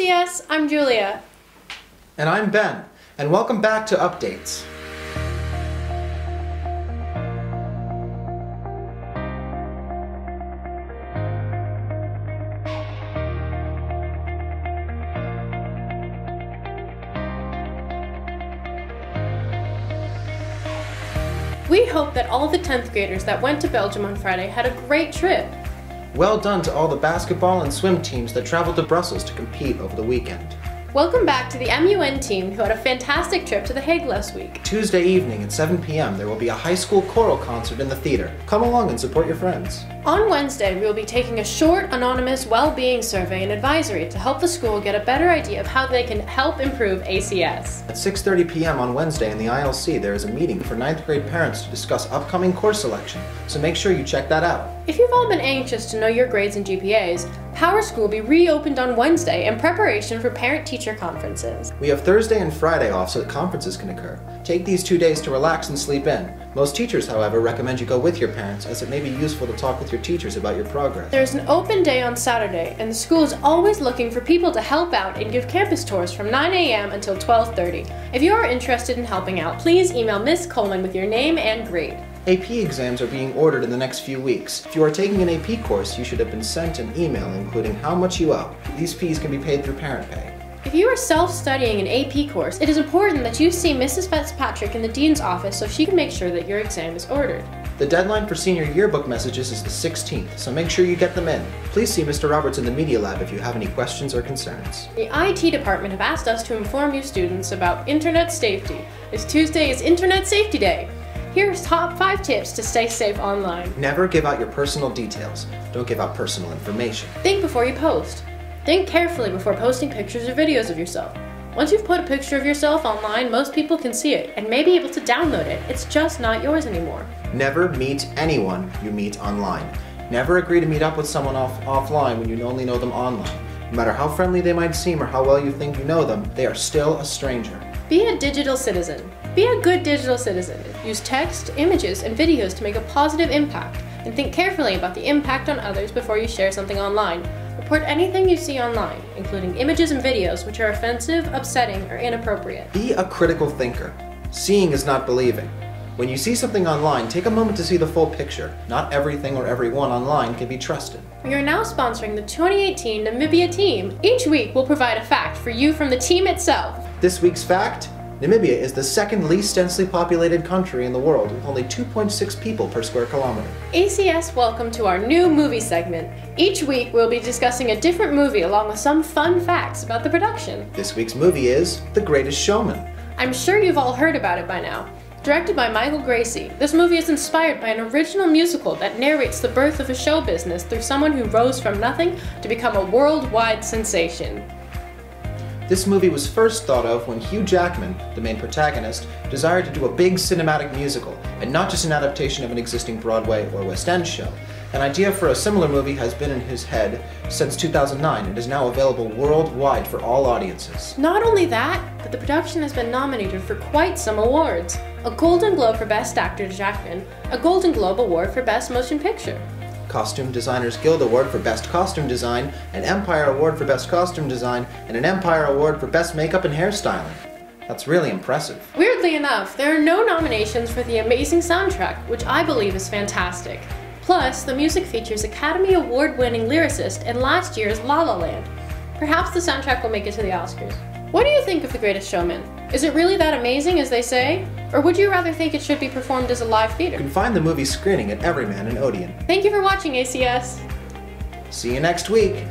ACS, I'm Julia. And I'm Ben, and welcome back to Updates. We hope that all the 10th graders that went to Belgium on Friday had a great trip. Well done to all the basketball and swim teams that traveled to Brussels to compete over the weekend. Welcome back to the MUN team who had a fantastic trip to The Hague last week. Tuesday evening at 7 p.m. there will be a high school choral concert in the theater. Come along and support your friends. On Wednesday, we will be taking a short, anonymous well-being survey and advisory to help the school get a better idea of how they can help improve ACS. At 6.30 p.m. on Wednesday in the ILC there is a meeting for 9th grade parents to discuss upcoming course selection, so make sure you check that out. If you've all been anxious to know your grades and GPAs, Power School will be reopened on Wednesday in preparation for parent-teacher conferences. We have Thursday and Friday off so that conferences can occur. Take these two days to relax and sleep in. Most teachers, however, recommend you go with your parents as it may be useful to talk with your teachers about your progress. There's an open day on Saturday, and the school is always looking for people to help out and give campus tours from 9 a.m. until 12.30. If you are interested in helping out, please email Miss Coleman with your name and grade. AP exams are being ordered in the next few weeks. If you are taking an AP course, you should have been sent an email including how much you owe. These fees can be paid through parent pay. If you are self-studying an AP course, it is important that you see Mrs. Fitzpatrick in the Dean's office so she can make sure that your exam is ordered. The deadline for senior yearbook messages is the 16th, so make sure you get them in. Please see Mr. Roberts in the Media Lab if you have any questions or concerns. The IT department have asked us to inform you students about internet safety. This Tuesday is Internet Safety Day. Here's top 5 tips to stay safe online. Never give out your personal details. Don't give out personal information. Think before you post. Think carefully before posting pictures or videos of yourself. Once you've put a picture of yourself online, most people can see it and may be able to download it. It's just not yours anymore. Never meet anyone you meet online. Never agree to meet up with someone off offline when you only know them online. No matter how friendly they might seem or how well you think you know them, they are still a stranger. Be a digital citizen. Be a good digital citizen. Use text, images, and videos to make a positive impact, and think carefully about the impact on others before you share something online. Report anything you see online, including images and videos which are offensive, upsetting, or inappropriate. Be a critical thinker. Seeing is not believing. When you see something online, take a moment to see the full picture. Not everything or everyone online can be trusted. We are now sponsoring the 2018 Namibia team. Each week we'll provide a fact for you from the team itself. This week's fact Namibia is the second least densely populated country in the world with only 2.6 people per square kilometer. ACS, welcome to our new movie segment. Each week we'll be discussing a different movie along with some fun facts about the production. This week's movie is The Greatest Showman. I'm sure you've all heard about it by now. Directed by Michael Gracey, this movie is inspired by an original musical that narrates the birth of a show business through someone who rose from nothing to become a worldwide sensation. This movie was first thought of when Hugh Jackman, the main protagonist, desired to do a big cinematic musical, and not just an adaptation of an existing Broadway or West End show. An idea for a similar movie has been in his head since 2009 and is now available worldwide for all audiences. Not only that, but the production has been nominated for quite some awards. A Golden Globe for Best Actor to Jackman, a Golden Globe Award for Best Motion Picture. Costume Designers Guild Award for Best Costume Design, an Empire Award for Best Costume Design, and an Empire Award for Best Makeup and Hairstyling. That's really impressive. Weirdly enough, there are no nominations for the amazing soundtrack, which I believe is fantastic. Plus, the music features Academy Award winning lyricist in last year's La La Land. Perhaps the soundtrack will make it to the Oscars. What do you think of The Greatest Showman? Is it really that amazing as they say? Or would you rather think it should be performed as a live theater? You can find the movie screening at Everyman in Odeon. Thank you for watching ACS. See you next week.